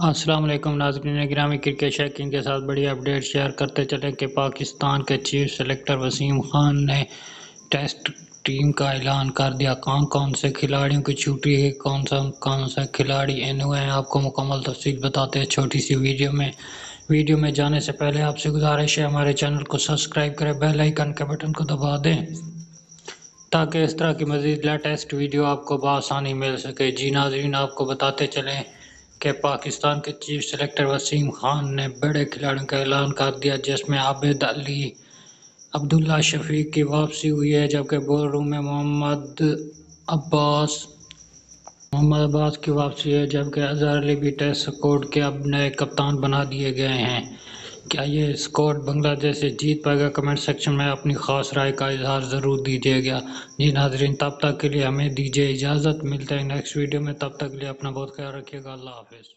वालेकुम नाजरीन ग्रामी क्रिकेट शैकिन के साथ बड़ी अपडेट शेयर करते चले कि पाकिस्तान के चीफ सेलेक्टर वसीम खान ने टेस्ट टीम का ऐलान कर दिया। कौन कौन से खिलाड़ियों की छुट्टी है, कौन सा कौन सा खिलाड़ी इन हुए हैं, आपको मुकम्मल तफसील बताते हैं छोटी सी वीडियो में। वीडियो में जाने से पहले आपसे गुजारिश है, हमारे चैनल को सब्सक्राइब करें, बेल आइकन के बटन को दबा दें, ताकि इस तरह की मज़ीद लेटेस्ट वीडियो आपको बसानी मिल सके। जी नाजरीन, आपको बताते चलें कि पाकिस्तान के चीफ सेलेक्टर वसीम खान ने बड़े खिलाड़ियों का ऐलान कर दिया, जिसमें आबिद अली, अब्दुल्ला शफीक की वापसी हुई है, जबकि बोल रूम में मोहम्मद अब्बास मोहम्मद अब्बास की वापसी है, जबकि अजहर अली भी टेस्ट स्कोड के अब नए कप्तान बना दिए गए हैं। क्या ये स्कोर बांग्लादेश जीत पाएगा? कमेंट सेक्शन में अपनी ख़ास राय का इजहार ज़रूर दीजिएगा। जी नाजरीन, तब तक के लिए हमें दीजिए इजाज़त। मिलता है नेक्स्ट वीडियो में। तब तक के लिए अपना बहुत ख्याल रखिएगा। अल्लाह हाफिज़।